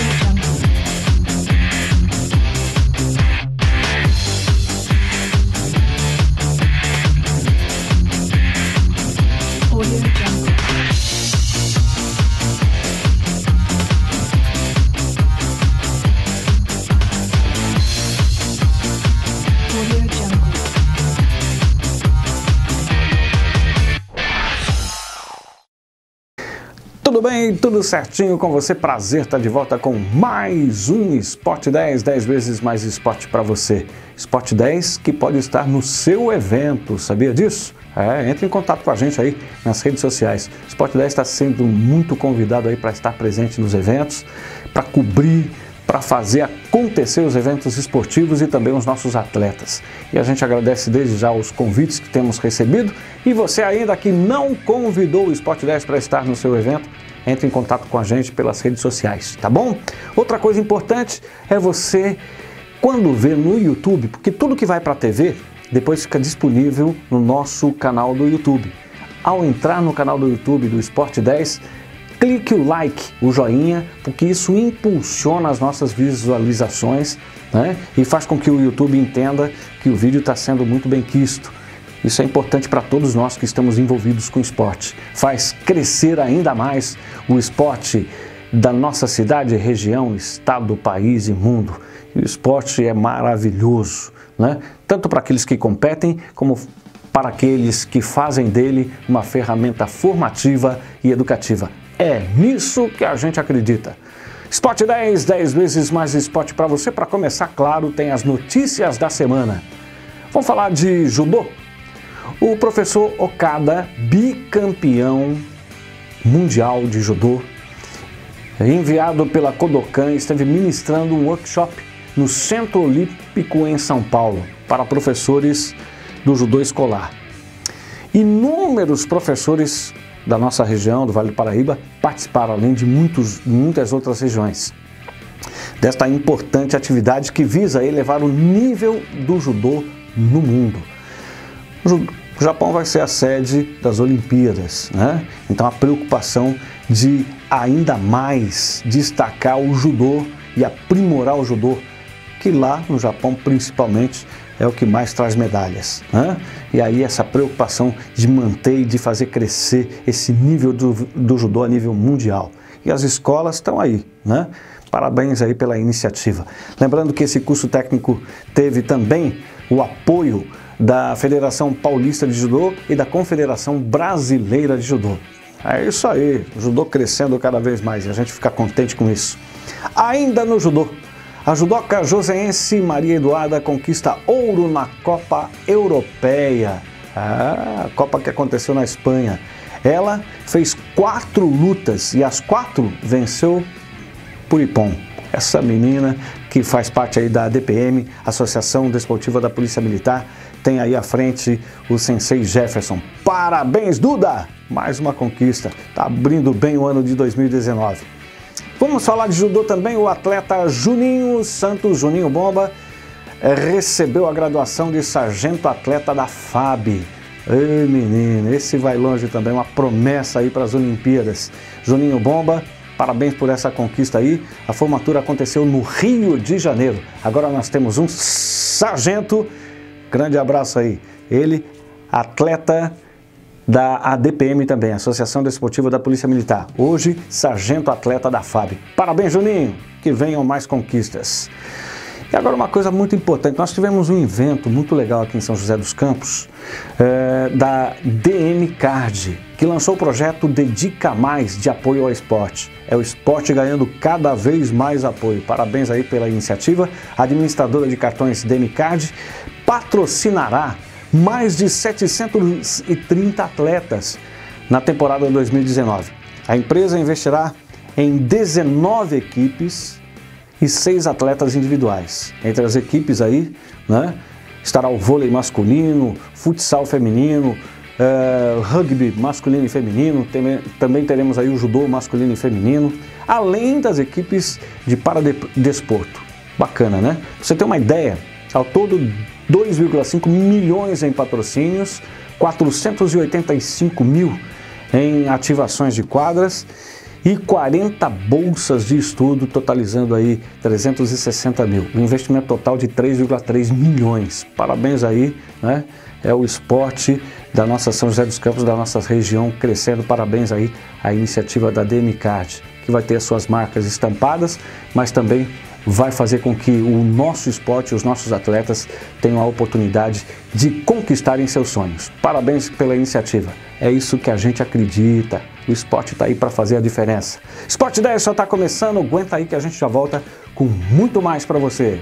Thank you. Tudo bem? Tudo certinho com você? Prazer estar de volta com mais um Spot 10, 10 vezes mais esporte para você. Spot 10 que pode estar no seu evento, sabia disso? É, entre em contato com a gente aí nas redes sociais. Spot 10 está sendo muito convidado aí para estar presente nos eventos, para cobrir, para fazer acontecer os eventos esportivos e também os nossos atletas. E a gente agradece desde já os convites que temos recebido. E você ainda que não convidou o Spot 10 para estar no seu evento, entre em contato com a gente pelas redes sociais, tá bom? Outra coisa importante é você, quando vê no YouTube, porque tudo que vai para a TV depois fica disponível no nosso canal do YouTube. Ao entrar no canal do YouTube do Esporte 10, clique o like, o joinha, porque isso impulsiona as nossas visualizações né? e faz com que o YouTube entenda que o vídeo está sendo muito bem quisto. Isso é importante para todos nós que estamos envolvidos com esporte. Faz crescer ainda mais o esporte da nossa cidade, região, estado, país e mundo. E o esporte é maravilhoso, né? tanto para aqueles que competem, como para aqueles que fazem dele uma ferramenta formativa e educativa. É nisso que a gente acredita. Spot 10, 10 vezes mais esporte para você. Para começar, claro, tem as notícias da semana. Vamos falar de judô? O professor Okada, bicampeão mundial de judô, enviado pela Kodokan, esteve ministrando um workshop no Centro Olímpico em São Paulo para professores do judô escolar. Inúmeros professores da nossa região, do Vale do Paraíba, participaram, além de muitos, muitas outras regiões, desta importante atividade que visa elevar o nível do judô no mundo. O Japão vai ser a sede das Olimpíadas, né? Então a preocupação de ainda mais destacar o judô e aprimorar o judô, que lá no Japão principalmente é o que mais traz medalhas, né? E aí essa preocupação de manter e de fazer crescer esse nível do, do judô a nível mundial. E as escolas estão aí, né? Parabéns aí pela iniciativa. Lembrando que esse curso técnico teve também o apoio da Federação Paulista de Judô e da Confederação Brasileira de Judô. É isso aí, o judô crescendo cada vez mais e a gente fica contente com isso. Ainda no judô, a judoca joseense Maria Eduarda conquista ouro na Copa Europeia, Ah, a Copa que aconteceu na Espanha. Ela fez quatro lutas e as quatro venceu por Ipom. Essa menina que faz parte aí da DPM, Associação Desportiva da Polícia Militar, tem aí à frente o Sensei Jefferson. Parabéns, Duda! Mais uma conquista. Tá abrindo bem o ano de 2019. Vamos falar de judô também. O atleta Juninho Santos, Juninho Bomba, recebeu a graduação de sargento atleta da FAB. Ei, menino, esse vai longe também, uma promessa aí para as Olimpíadas. Juninho Bomba, parabéns por essa conquista aí. A formatura aconteceu no Rio de Janeiro. Agora nós temos um sargento. Grande abraço aí. Ele, atleta da ADPM também, Associação Desportiva da Polícia Militar. Hoje, sargento atleta da FAB. Parabéns, Juninho! Que venham mais conquistas. E agora uma coisa muito importante, nós tivemos um evento muito legal aqui em São José dos Campos, eh, da DM Card, que lançou o projeto Dedica Mais de apoio ao esporte. É o esporte ganhando cada vez mais apoio. Parabéns aí pela iniciativa. A administradora de cartões DM Card patrocinará mais de 730 atletas na temporada 2019. A empresa investirá em 19 equipes e seis atletas individuais. Entre as equipes aí, né, estará o vôlei masculino, futsal feminino, eh, rugby masculino e feminino, tem- também teremos aí o judô masculino e feminino, além das equipes de paradesporto. Bacana, né? Pra você ter uma ideia, ao todo 2,5 milhões em patrocínios, 485 mil em ativações de quadras e 40 bolsas de estudo, totalizando aí 360 mil. Um investimento total de 3,3 milhões. Parabéns aí, né? É o esporte da nossa São José dos Campos, da nossa região crescendo. Parabéns aí à iniciativa da DMCard, que vai ter as suas marcas estampadas, mas também vai fazer com que o nosso esporte, os nossos atletas tenham a oportunidade de conquistarem seus sonhos. Parabéns pela iniciativa. É isso que a gente acredita. O esporte está aí para fazer a diferença. Esporte 10 só está começando, aguenta aí que a gente já volta com muito mais para você.